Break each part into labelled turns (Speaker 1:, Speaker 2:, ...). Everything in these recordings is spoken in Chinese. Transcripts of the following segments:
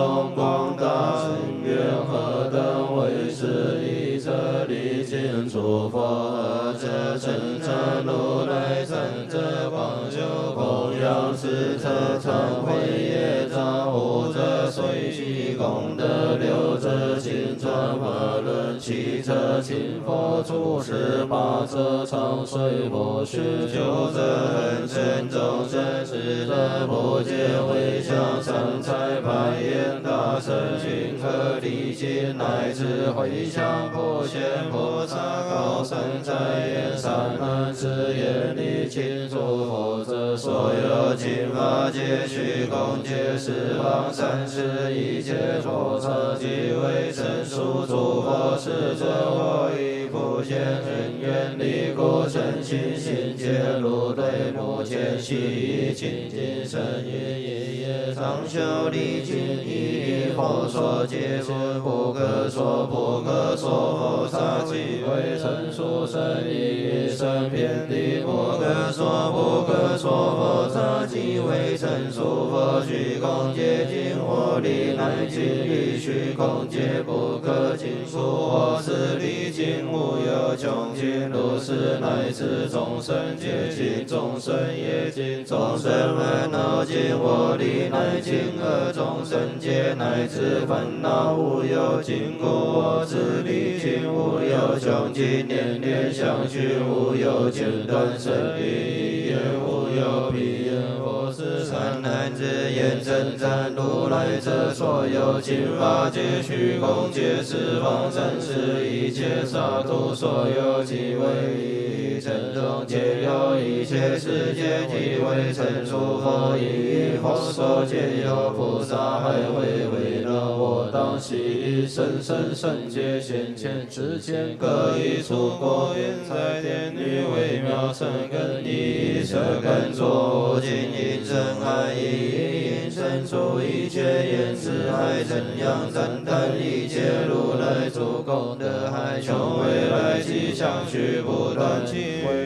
Speaker 1: 从广大深愿何等为是一者礼敬诸佛二者称称如来三者广修供养四者忏悔业障无者随喜功德者亲佛出世八者长随佛学九者恒生众生十者不见回向三才排演大圣寻可礼敬乃至回向普贤菩萨高僧在言善男子眼里清楚佛者所有经法皆虚空皆是妄三世一切佛刹即为成诸佛世尊或以普贤人愿力故诚心信解如对目前悉以清净身语一业常修礼敬一佛所戒不不可说不可说佛刹即为成熟身一生遍地不可说不可说佛刹即为成熟佛虚空皆尽我力乃尽于虚空皆不可尽数我是力尽无有穷尽如是乃至众生皆尽众生也尽众生烦恼尽我力乃尽恶众生皆乃至烦恼无有尽故我是力尽无有穷尽念念相续无有间断生理也无有彼言佛是善男子言称赞如来者所有经法皆虚空皆是妄生是一切刹土所有即为一真中皆有一切世界即为成熟佛以佛所皆有菩萨还为为了我当悉生生圣界显前之间各一处国愿在天女微妙生根一舍根作无尽因真海一因生出一切言辞海怎样赞叹一切如来诸功德海穷未来吉祥续不断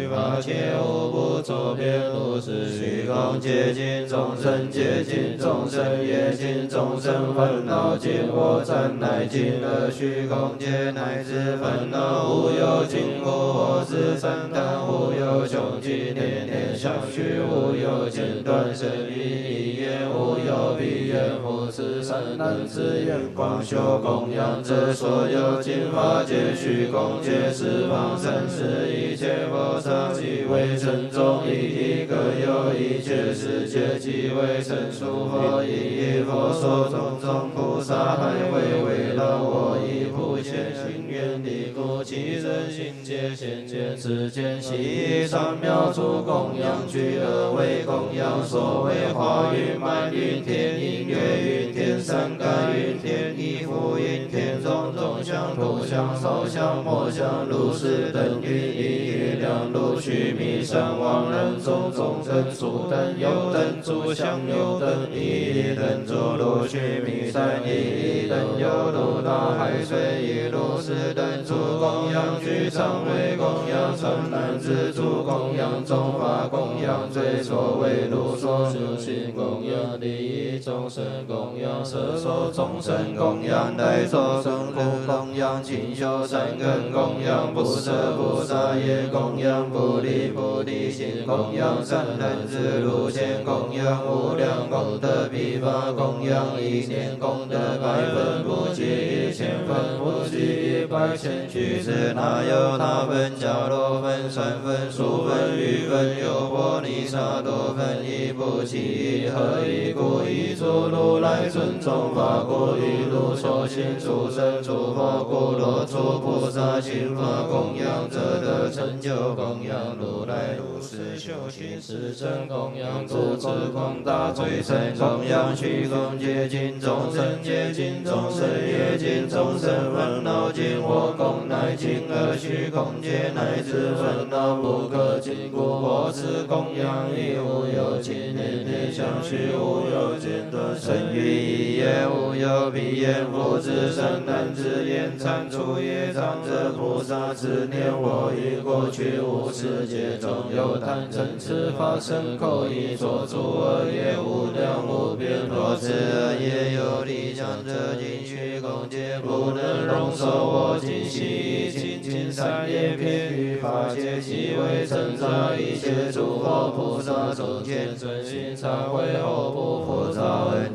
Speaker 1: 法切无不作遍如是虚空皆尽众生皆尽众生也尽众生烦恼尽我暂乃尽了虚空界乃至烦恼无有尽故我自赞叹无有穷尽念念相续无有间断生一言无有彼言复是善男子眼光修供养者所有尽法皆虚空皆是妄生死一切佛刹即为成中一一各有一切世界即为成熟佛一一佛所种种菩萨还为为了我以普贤行愿力故其人心皆显见此间悉三妙诸供养具而为供养所谓花云满云天音乐云天三种香土香烧香末香如是等云一月亮如须弥山王人种种灯烛灯油灯烛香油灯一灯烛如须弥山一灯油如大海水一如是灯烛供养具常为供养成男子主供养中法供养最所谓如所修行供养的众生供养摄受众生供养代众生供供养勤修善根，供养不舍菩萨业，供养菩提菩提心，供养善男子路线，供养无量功德彼法，供养一念功德百分不及，一千分不及，一百千俱胝，那有他分、迦罗分、三分、数分、余分、有波尼沙多分，一不起，一何以故？一诸如来尊重法故，一如所行诸生诸佛故，若诸菩萨行法供养者得成就，供养如来如是修行是真，供养诸持广大最胜，供养虚空界尽众生，界尽众生业尽众生烦恼尽我供乃尽而虚空界乃至烦恼不可尽故，我此供养亦无有尽，念念相续无有间断，生于一夜无有彼言，复自生难自言，参出业障者菩萨之念我于过去无世界中有贪嗔痴发生口意所诸恶业无量无边，若此恶业有力强者，尽虚空界不能容受我今悉清净三业偏于法界，悉为尘沙一切诸佛菩萨众见尊心忏悔后不复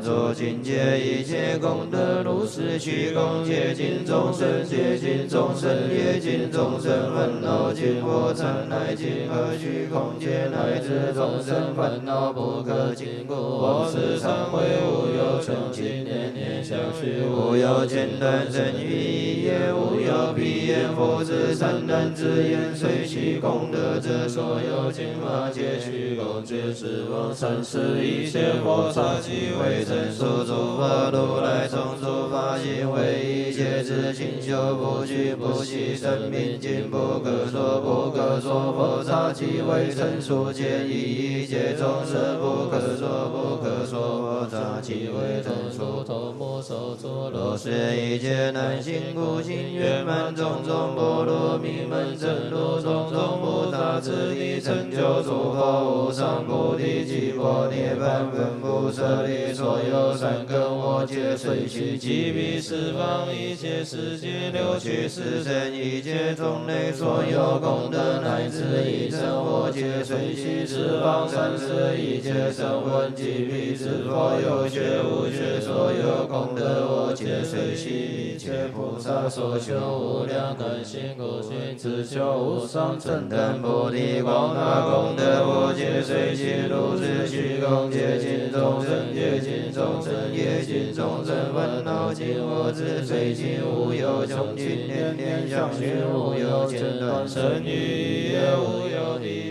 Speaker 1: 造恩作境界一切功德如是虚空界尽众生界尽众生业尽众生烦恼尽我禅乃尽和虚空界乃至众生烦恼不可尽故，我是忏悔无有穷尽念念相续无有间断生于一夜无有彼言佛子善男之言随其功德者所有尽法皆虚空界十方三世一切佛刹即为成所诸佛如来从诸法行为一切之清修不虚不息生命尽不可说不可说佛刹即为成熟见一切众生不可说不可说佛刹即为成所头目手作若是一切难行苦行圆满种种波罗蜜门正路种种菩萨次第成就诸佛无上菩提极波涅盘分不舍离所有善根我皆随去即彼十方一切世界六趣四生一切种类所有功德乃至一生我皆随去十方三世一切声闻即彼是佛有学无学所有功德我皆随去一切菩萨所修无量根行苦心自求无上正等菩提广大功德我皆随其如是虚空界尽众生界尽众生业尽众生烦恼尽我自随尽无有穷尽念念相续无有间断生于一夜无有敌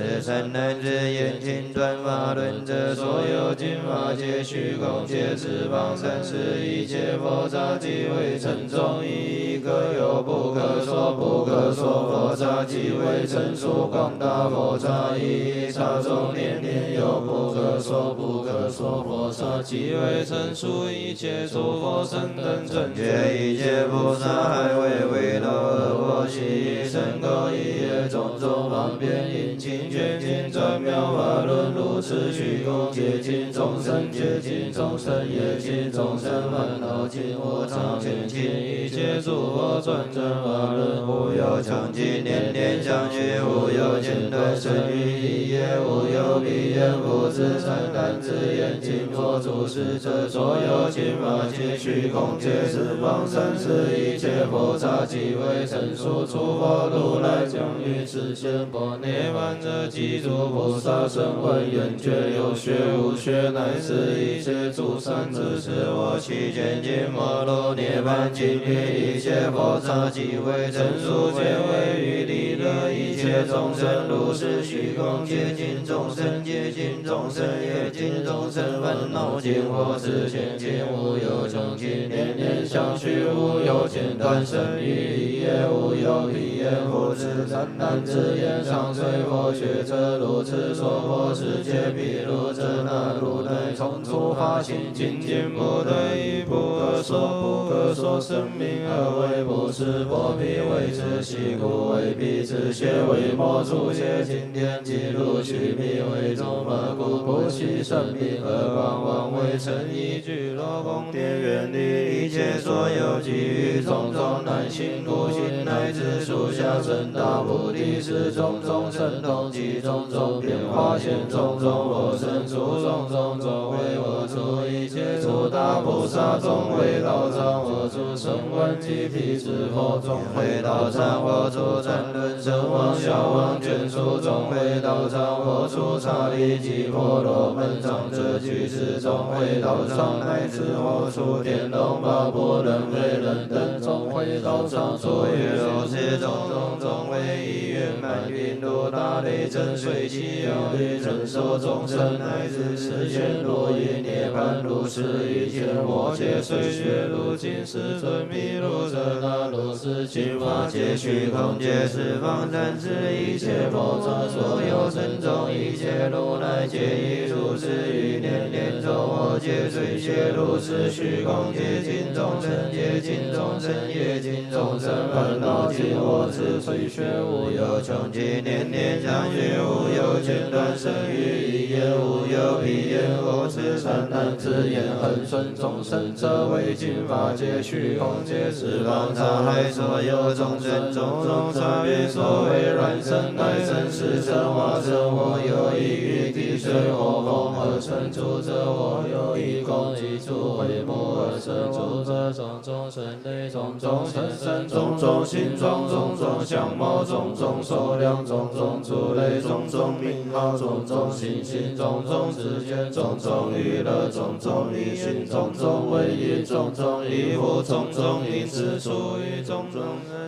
Speaker 1: 人我是善男子言尽断法论者所有尽法皆虚空皆是方三世一切佛刹即为成中一个有不可说不可说佛刹即为成数广大佛刹一刹中念念有不可说不可说佛刹即为成数一切诸佛身等正觉一切菩萨海为为乐而我悉身口一业种种方便引请决尽转妙法轮如此虚空界尽众生界尽众生业尽众生烦恼尽我常见尽一切诸佛转正法轮无有穷尽念念相续无有间断生。于一夜无有彼言复自善男子言尽佛诸使者所有尽法界虚空界十方三世一切佛刹即为成数诸佛如来将于此现波涅槃者即诸菩萨声闻缘觉有学无学乃至一切诸善知识我悉见尽摩罗涅槃尽灭一切佛刹即为成数皆为于利乐一切众生如是虚空界尽众生界尽众生业尽众生烦恼尽我自现尽无有穷尽念念相续无有间断生于一夜无有彼言复自善男子言上随佛学者如此说佛世界譬如者那如来从诸法行精进不得已不可说不可说生命而为不是薄皮为之细骨为皮之血为魔出血今天记录须弥为中马骨不息生命和光王为成一具罗宫殿远离一切所有给予种种难行苦行乃至树下成大菩提是种种神通及种种变化现种种我生出种种种为我出一切诸大菩萨众为道场我出声闻及毗之佛众会道场我出战论声王小王眷属众会道场我出刹利及婆罗门长者居士众会道场乃至我出天龙八部人为人等众会道场所欲如是种种众为一圆满云度大雷震水气有力承受众生乃至世间落于涅槃如是一切魔界水血如金世尊弥卢舍那如是金法皆虚空皆是方三世一切佛刹所有僧众一切如来皆以如是于念念中我界水血如是虚空界尽众生界尽众生业尽众生烦恼尽我此水血无有穷尽念念相续无有间断生于一言无有彼言我此善男子言恒顺众生者为尽法界虚空界十方刹海所有众生种种差别所谓来生来生死生化生我有意于地水火风而生住者我有一功一处为母而生住者种种生类种种生生种种形状种种相貌种种数量种种族类种种名号种种形形种种时间种种娱乐种种迷信种种唯一种种衣服种种因此处于种种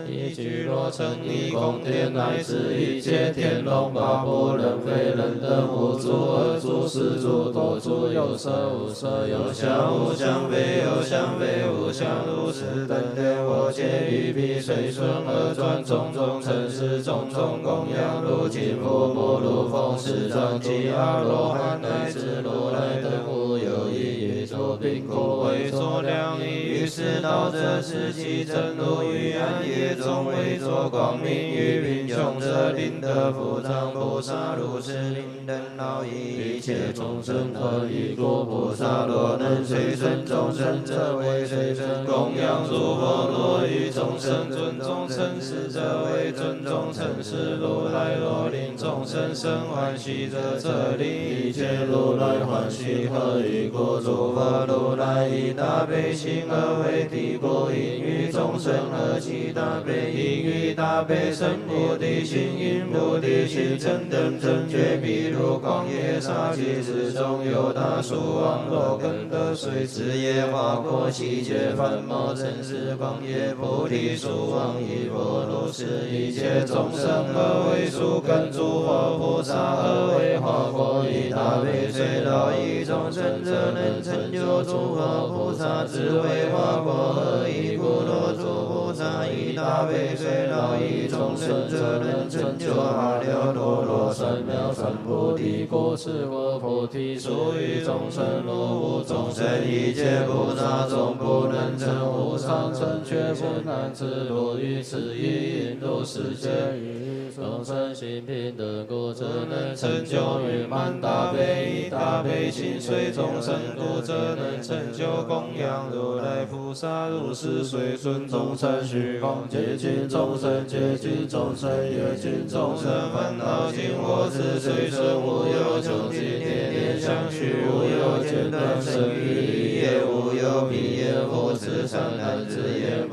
Speaker 1: 一聚若成一宫殿乃至一切天龙八部人非人等无诸恶诸世诸多诸有色无色有相无相非有相非无相如是等等我皆于彼随顺而转种种尘世种种供养如金佛摩如风师长及阿罗汉乃至如来等无有一于诸宾苦为作良医于是道者是其真如于暗夜中为作光明于贫穷者令得福藏菩萨如是令等劳役一切众生何以故菩萨若能随顺众生者为随顺供养诸佛若于众生尊重称是者为尊重称是如来若令众生生欢喜者则令一切如来欢喜何以故诸佛如来以大悲心而为地故应于众生而起大悲应于大悲生菩提心因菩提心正等正觉譬如光夜沙其之中有大树王若根得水枝叶花果其皆繁茂正是光夜菩提树王以佛如是一切众生而为树根诸佛菩萨而为花果以大悲水道一众生者能成就诸佛菩萨智慧花果而以故罗诸菩萨以大悲水道以众生者能成就阿耨多罗三藐三菩提果是我菩提属于众生若无众生一切菩萨众不能成无上正觉不难自如于此一因如世界与众生心平等故则能成就圆满大悲以大悲心随众生故则能成就供养如来菩萨如是随顺众生虚空界尽众生界尽众生业尽众生烦恼尽我自随顺无有穷尽念念相续无有间断生于一夜无有彼也复此善男子言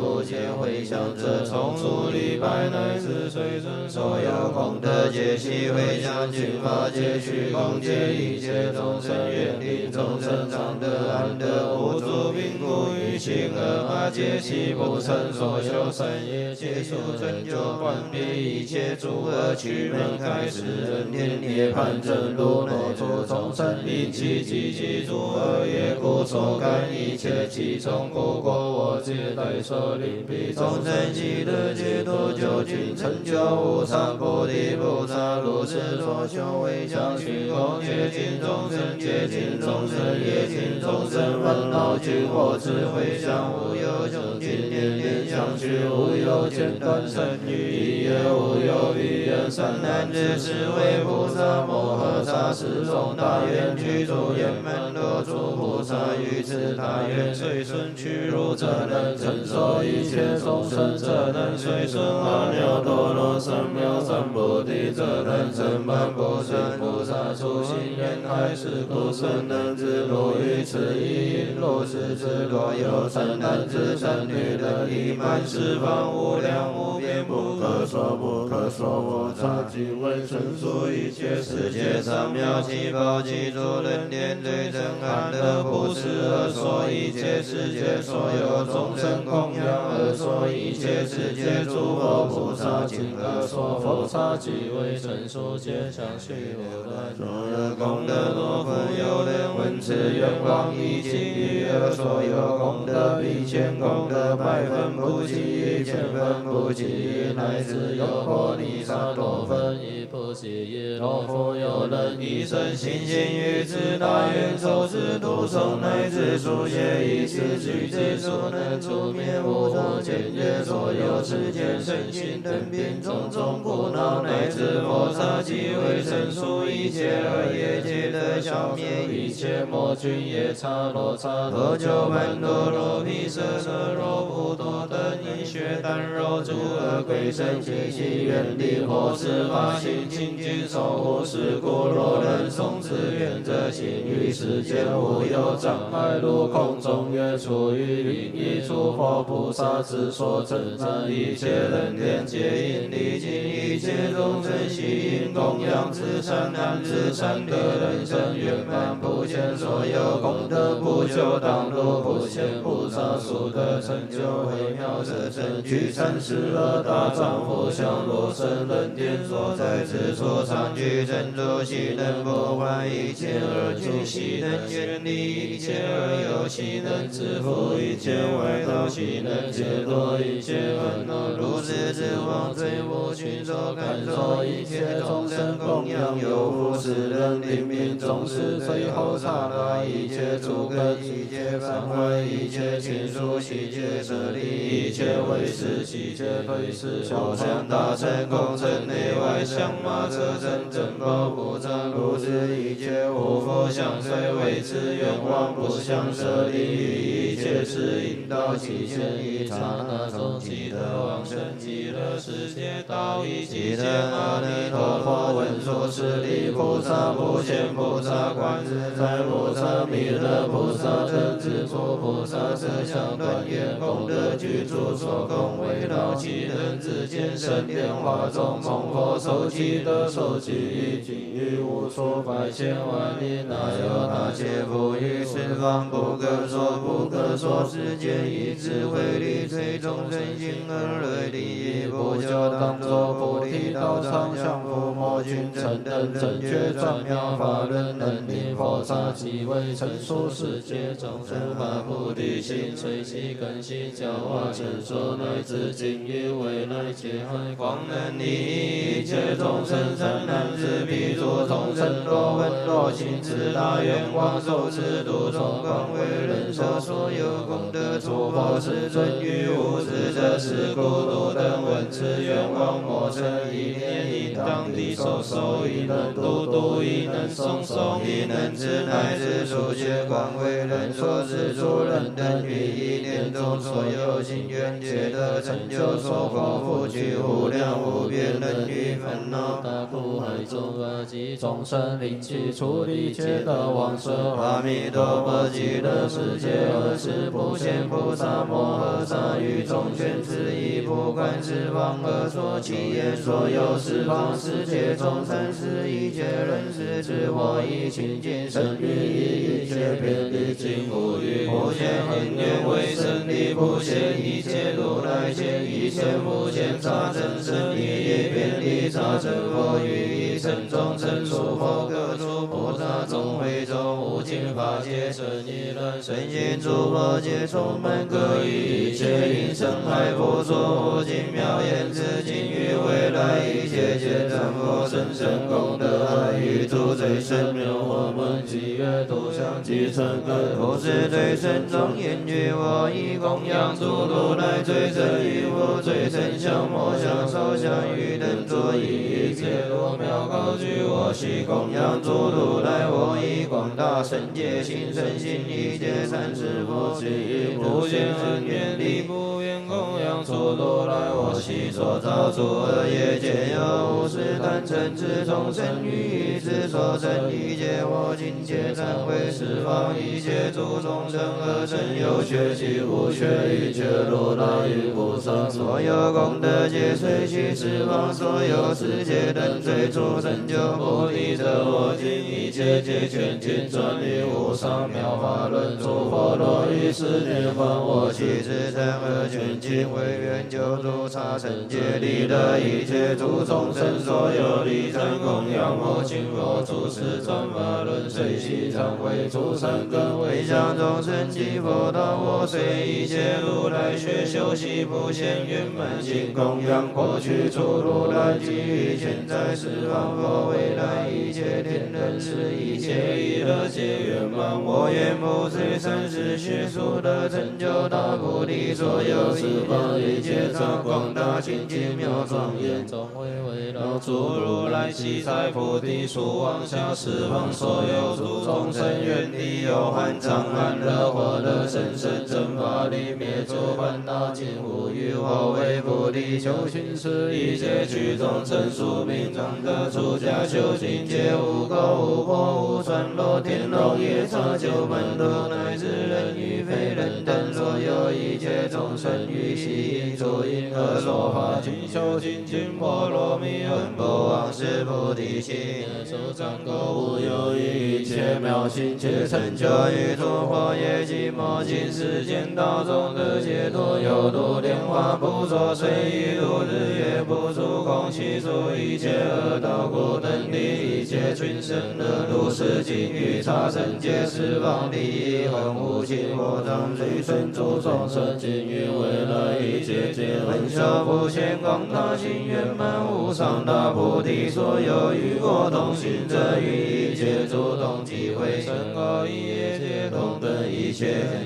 Speaker 1: 向者从出离百乃至随顺所有功德皆悉回向尽法界虚空界一切众生愿令众生常得安得无诸病苦于心恶法界悉不成所修善业皆速成就观别一切诸恶趣门开示人天涅槃真如内诸众生因其积集诸恶业故所感一切其中苦果我皆代受令彼众生极乐解脱究竟成就无上菩提菩萨，如是作修为将虚空界尽众生界尽众生业尽众生烦恼尽惑智慧相无有穷尽念念相续无有间断生语一也无有语言三难之是为菩萨摩诃萨十种大愿具足圆满多诸菩萨于此大愿随顺去如者能承受一切众。生生者能随顺阿耨多罗三藐三菩提者能成满菩萨菩萨出心愿海是故生能知如于此一因如是之若有三男子三女的已满十方无量无边不可说不可说无差即为成熟一切世界上妙七宝记住人天对真安乐不是而说一切世界所有众生供养而说一切世界诸佛菩萨请而说佛刹即为成熟界相续流乱所有功德多福有人闻此愿望已尽于而所有功德比千功德百分不及千分不及乃至有婆尼萨多分一不及一若复有人一生信心于此大愿受持读诵乃至书写一次具之所能除灭无所见解所有世间身心等变种种苦恼乃至佛刹即为成熟一切恶业皆得消灭一切魔君夜叉罗刹多九曼多罗毗舍舍罗布多等因血胆肉诸恶鬼神皆悉远离或是发心清净守护是故若人诵此愿者行于世间无有障碍如空中月出于云一诸佛菩萨之所称赞一切人天皆因历尽一切众生悉因供养至善男子善得人生圆满不欠所有功德不求当路不现菩萨所得成就微妙者成具禅师乐大丈夫相若生人天所在之处常具真如悉能破坏一切恶趣悉能远离一切恶有悉能制服一切外道悉能解脱一切烦恼如是之王最无群所感受一切众生供养有福是人临命终是最后刹那一切诸根一切烦坏一切情疏一切舍利一切为师一切非是小善大乘功成内外相马车真珍宝不障如是一切无福相随为持愿望不相舍离于一切是引导其前一刹那中即得往生极乐世界道一切阿弥陀佛闻说是利菩萨不现菩萨观自在菩萨弥勒菩萨真智佛菩萨色相断言功德具足所供围绕其人之间神变化中从佛手记得手记已经于无数百千万里。哪有那些不于十方不可说不可说世间以智慧力摧众生心而类利益不就当作菩提道场降伏魔君臣等正觉转妙法轮能令佛刹即为成熟世界众生法菩提心随其根性教化成熟乃至今日未来皆海光能利益一切众生善男子彼诸众生若闻若信此大愿光受持度众光为人受所有功德诸佛世尊于无知者是故度等闻此愿望莫成一念一当地受受亦能度度亦能诵诵亦能知乃至诸界广为人所知诸人等于一念中所有心愿皆得成就所佛福聚无量无边能于烦恼大苦海中恶极众生灵气处理皆得往生阿弥陀佛极乐世界二十不现菩萨摩诃萨于众全此一不观十方方何所起言？所有十方世界众生是一切人世之我以清净身语以一切遍地尽无余，不现恒愿为神力，不现一切如来现一切无见刹真身一一遍地刹尘佛语一尘众生诸佛各诸菩萨众会众无尽法界生一乱身心诸佛皆充满各于一切因生海佛说无尽妙言之经于未来一切皆成佛身身功德海与诸罪生妙我们祈愿度相继承根不是最深庄严具我以供养诸如来最深与我最深相摩相烧香与等作以一切罗妙高举我悉供养诸如来我以广大圣界心身心一切三世佛悉不现恩愿力不愿供养诸如来我悉所造诸恶业皆有无始贪嗔痴众生于一之所生一切我今皆忏悔十方一切诸众生恶生有缺其无缺一切如来与菩萨所有功德皆随其十方所有世界等罪诸成就菩提者我今一切皆全尽专利无上妙法论诸佛罗于世涅槃我悉至诚和全尽为愿救助刹尘界。里的一切诸众生所有力争供养我今佛诸世尊法论随喜忏悔诸善根为向众生及佛道我随一切如学修习不现圆满心供养过去诸如来及现在十方佛未来一切天人世一切一乐皆圆满我愿不随三世学术的成就大菩提所有十方一切常广大清净妙庄严总会围绕诸如来悉在菩提树往下十方所有诸众生愿地有欢畅安乐获得甚深正法力灭诸烦恼尽无余我为菩提修行是一切具众生宿命常得出家修行皆无垢无破无穿落天龙夜叉九门罗乃至人与非人等所有一切众生于悉因诸因何说法尽修尽尽波罗蜜恩波往事菩提心手掌歌无有一切妙心皆成就于诸佛业寂寞尽世间道中的解脱有度莲花不作随意度日月不足空气出一切恶道故等地一切群生的如是境遇刹尘界十方利益恒无尽火障随顺诸众生尽于未来一切皆恒修不现广大心圆满无上大菩提所有与我同行者与一切诸动机会深奥一业皆同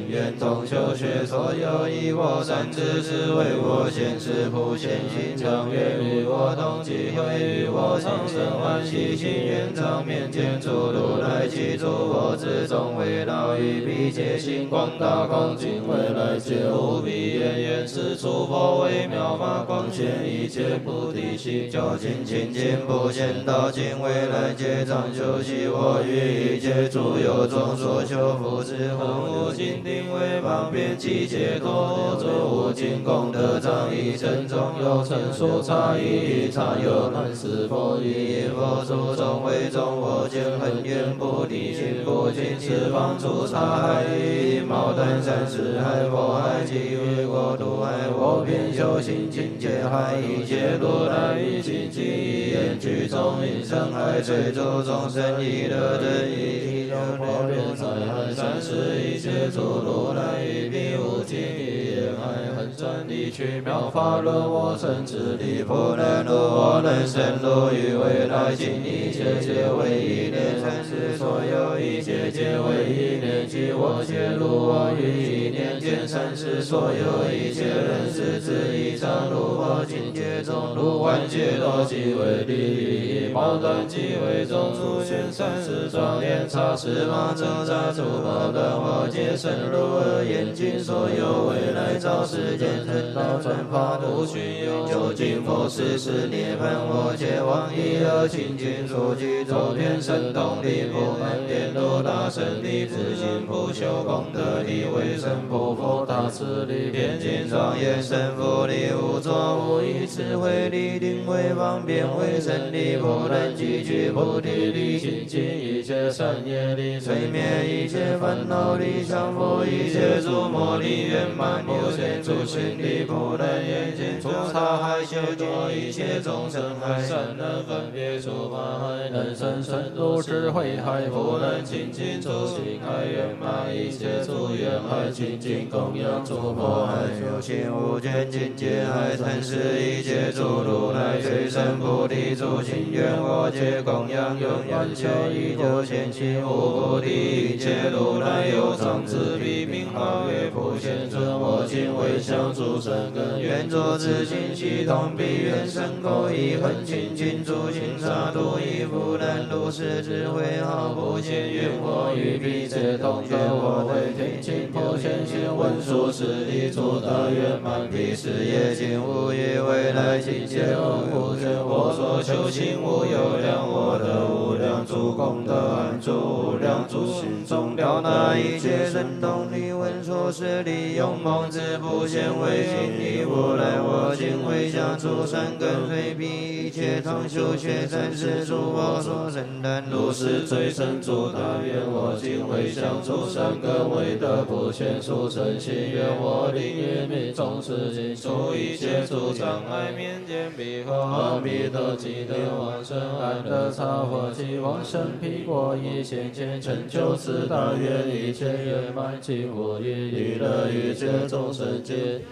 Speaker 1: 愿同修学所有以我善知识为我显示普现心常愿与我同机会与我常生欢喜心愿常面见诸如来及诸我之众围绕于彼界心广大空尽未来皆无比言言是诸佛为妙法光显一切菩提心究竟清净不见道尽未来皆常修习我于一切诸有众所求福之恒无尽定为方便其解脱诸无尽功德藏一真中有成数差异差有难是佛于佛诸众为众我见恒愿菩提心不尽十方诸刹海毛断三世海佛海及于国土海我遍修行境界海一切如来一心即一言具众因生海水诸众生一乐等一体佛遍在海三世一切诸如来一比无海恒转离去妙法轮我生之力不能入我能生入于未来尽一切皆为一念三世所有一切皆为一念即我皆入我于一念间三世所有一切人世之一常入我境界中入万界多即为利益矛盾即为中出现三世庄严刹十方挣扎诸矛盾我皆深入而严禁所有未来造世间成道传法度寻有究竟佛世是涅槃我皆往一而清净出具周遍神通力不满遍度大神力自信不修功德力为神不佛大慈力遍尽庄严神福力无作无因力、智慧力、定慧、方便慧、神力、不能积聚菩提力、清净一一切善业力、摧灭一切烦恼力、降伏一切诸魔力、圆满不现诸心力、不能眼睛除杀害修作一切众生海，善能分别诸法海，能生深入智慧海，不能清净诸心海，圆满一切诸愿海，清净供养诸佛海，修行无间境界海，曾是一切诸如来随身菩提诸心愿，我皆供养永远求一就现起无菩提一切如来有常自彼名号曰普贤尊，我今为向诸生根，愿作自心系统，彼愿生口以恒清净诸行刹度以不能如是智慧好不现，愿我与彼皆同学，我对听清普贤行文殊师利诸大圆满彼事业尽无余未来境界无见，我所求行无有量，我得无量诸功德，安住无量诸心中了那一切神通力文殊师利用梦之不现为心力无来，我今会向诸善根随彼一切常修学三世诸佛所生但如是最胜诸大愿，我今回向诸善根为得不现殊胜心愿，我令于命中世尽除一切诸障碍，面见彼佛阿弥陀积德往生安乐刹佛及往生彼国一现前成就四大愿，一切圆满尽无余，娱乐一切众生界。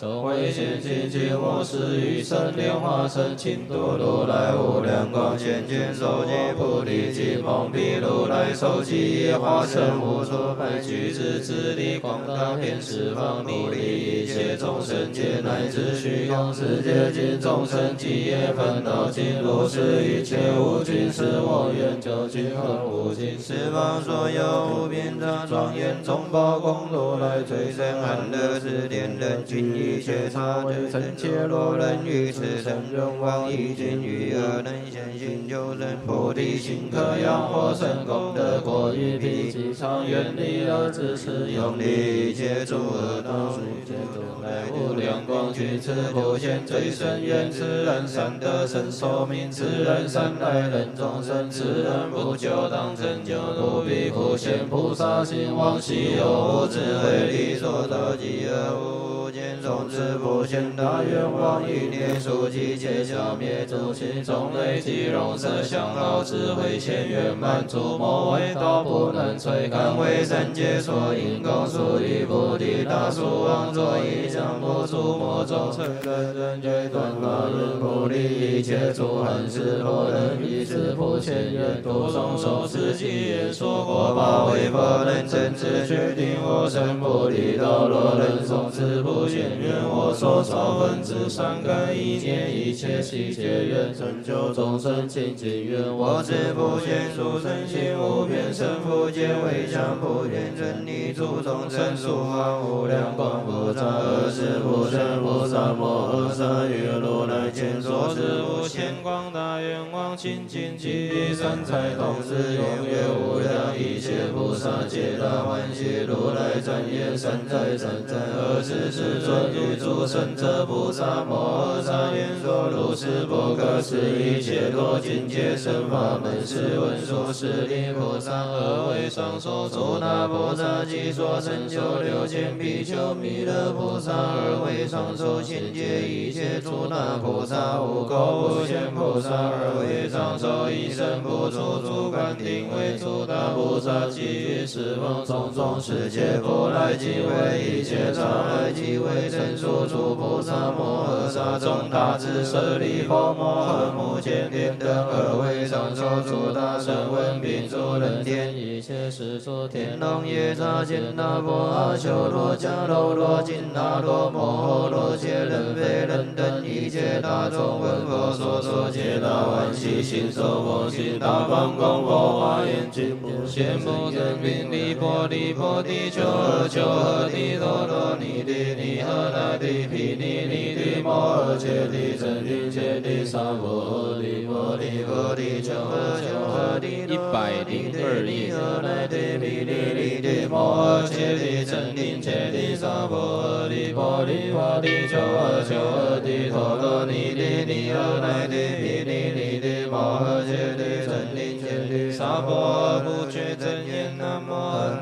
Speaker 1: 众会现清净我是与生莲花生清度如来无量光现见受集菩提及蒙彼如来受集业化身无所白举之智力广大遍十方努力一切众生皆乃至虚空世界尽众生极业烦恼尽如是一切无尽是我愿究竟恒无尽十方所有无边大庄严众宝供如来最胜安乐之天人。一切刹那僧伽罗人于此生人王已尽于恶能现行救人菩提心可养活身功德果于彼极常远离而自持用力一切诸恶道世界中来无量光具此不现最深愿此人善得生说明此人善待人众生此人不久当成就如彼不现菩萨心往昔有无智慧力所得极恶无从此不现大愿望，一念数即皆消灭诸心中累积容色相好智慧现圆满，诸魔为道不能摧，甘为三界所因功属于菩提大树王座以降伏诸魔众生根人觉断大愿不离一切诸恨是佛人以此普贤愿度众受持己业说过八为佛人真知决定我生菩提道若人从此不现愿。我所造分之善根，一念一切悉皆愿成就众生清净愿。我自不现殊胜心无边身福皆为相不变真理诸众生殊华无量光菩萨二十不生菩萨摩诃萨于如来前所持无限广大愿望清净其三才同时永远无量一切菩萨皆大欢喜如来赞言三在三在二十世尊。诸圣者菩萨摩诃萨愿说如是不可思议解脱境界生法门是文殊师利菩萨何为上首诸那菩萨即说成就六千比丘弥勒菩萨而为上首现解一切诸那菩萨无垢无见菩萨而为上首一生不出诸观定为诸大菩萨即于十方种种世界不来即为一切障碍即为成。诸诸菩萨摩诃萨众大智舍利佛摩诃目犍连等而为上首诸大圣闻名诸人天一切世诸天龙夜叉见那婆阿修罗迦楼罗金那罗摩诃罗伽人非人等一切大众文佛所说皆大欢喜心受奉行大方广佛华严尽不现不生名利波利波地求诃求诃帝多罗尼帝尼诃那。地毗尼尼摩诃揭谛
Speaker 2: 真定揭谛萨婆利婆利婆利求诃求诃地
Speaker 1: 一百零二页。
Speaker 2: 来地毗利利地摩诃揭谛真定揭谛萨婆利婆利婆利求诃求诃地陀罗尼地尼诃来地毗利利地摩诃揭谛真定揭谛萨婆不觉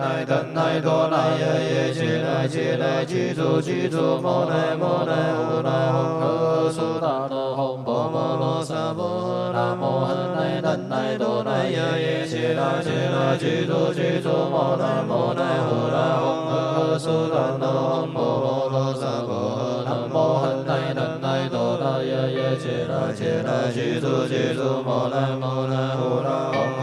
Speaker 2: 无阿乃达乃多那耶耶切那切那具足具足摩那摩那唵那吽呵苏达那吽波摩罗萨婆那摩诃那达乃多那耶耶切那切那具足具足摩那摩那唵那吽呵苏达那吽波摩罗萨婆那摩诃那达乃多那耶耶切那切那具足具足摩那摩那唵那吽